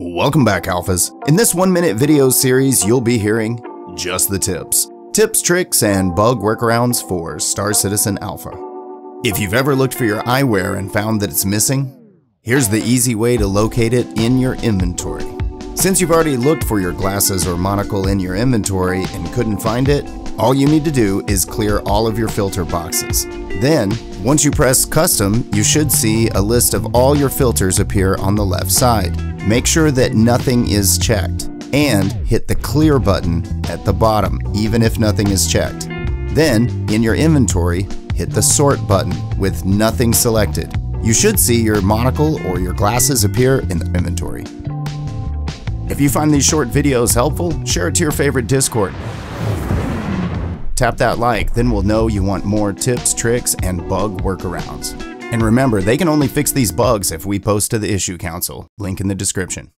Welcome back, Alphas. In this one minute video series, you'll be hearing just the tips. Tips, tricks, and bug workarounds for Star Citizen Alpha. If you've ever looked for your eyewear and found that it's missing, here's the easy way to locate it in your inventory. Since you've already looked for your glasses or monocle in your inventory and couldn't find it, all you need to do is clear all of your filter boxes. Then, once you press Custom, you should see a list of all your filters appear on the left side. Make sure that nothing is checked, and hit the Clear button at the bottom, even if nothing is checked. Then, in your inventory, hit the Sort button with nothing selected. You should see your monocle or your glasses appear in the inventory. If you find these short videos helpful, share it to your favorite Discord. Tap that like, then we'll know you want more tips, tricks, and bug workarounds. And remember, they can only fix these bugs if we post to the Issue Council, link in the description.